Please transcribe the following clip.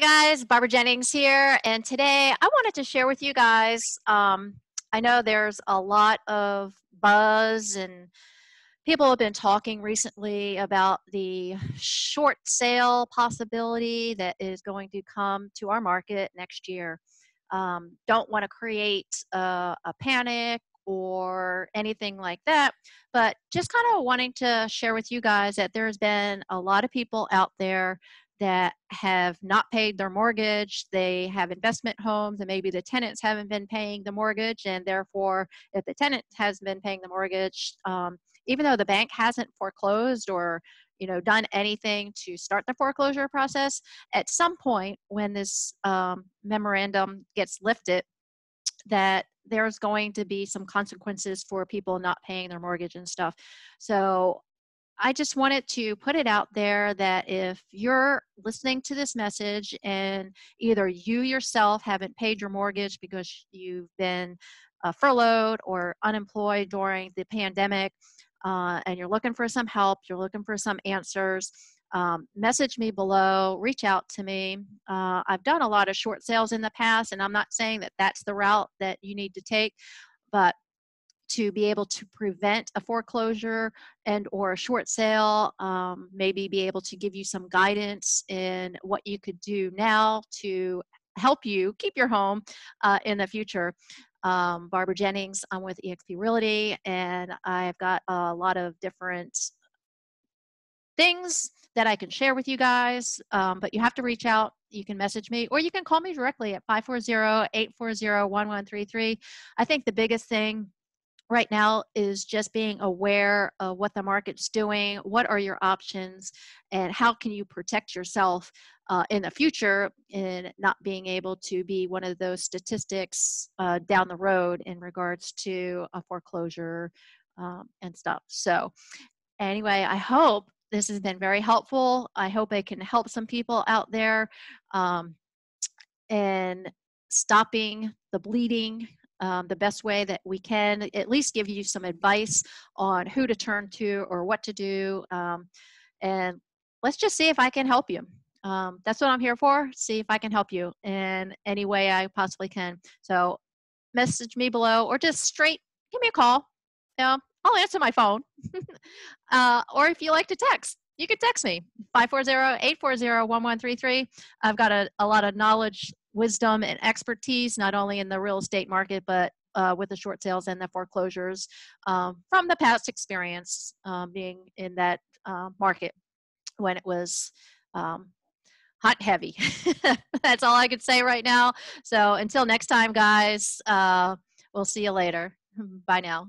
Hi guys, Barbara Jennings here, and today I wanted to share with you guys. Um, I know there's a lot of buzz, and people have been talking recently about the short sale possibility that is going to come to our market next year. Um, don't want to create a, a panic or anything like that, but just kind of wanting to share with you guys that there's been a lot of people out there that have not paid their mortgage. They have investment homes, and maybe the tenants haven't been paying the mortgage, and therefore, if the tenant has been paying the mortgage, um, even though the bank hasn't foreclosed or you know done anything to start the foreclosure process, at some point when this um, memorandum gets lifted, that there's going to be some consequences for people not paying their mortgage and stuff. So I just wanted to put it out there that if you're listening to this message and either you yourself haven't paid your mortgage because you've been uh, furloughed or unemployed during the pandemic, uh, and you're looking for some help, you're looking for some answers, um, message me below, reach out to me. Uh, I've done a lot of short sales in the past, and I'm not saying that that's the route that you need to take, but to be able to prevent a foreclosure and or a short sale um, maybe be able to give you some guidance in what you could do now to help you keep your home uh, in the future. Um, barbara jennings i'm with eXp Realty and i've got a lot of different things that i can share with you guys um, but you have to reach out. You can message me or you can call me directly at 540-840-1133 i think the biggest thing right now is just being aware of what the market's doing, what are your options, and how can you protect yourself uh, in the future in not being able to be one of those statistics uh, down the road in regards to a foreclosure um, and stuff. So, anyway, I hope this has been very helpful. I hope I can help some people out there. Um, and stopping the bleeding um, the best way that we can, at least give you some advice on who to turn to or what to do. Um, and let's just see if I can help you. Um, that's what I'm here for. See if I can help you in any way I possibly can. So message me below or just straight give me a call. You know, I'll answer my phone. uh, or if you like to text, you can text me 540-840-1133 i've got a, a lot of knowledge wisdom and expertise, not only in the real estate market, but uh, with the short sales and the foreclosures um, from the past experience um, being in that uh, market when it was um, hot heavy. That's all I could say right now. So until next time, guys, uh, we'll see you later. Bye now.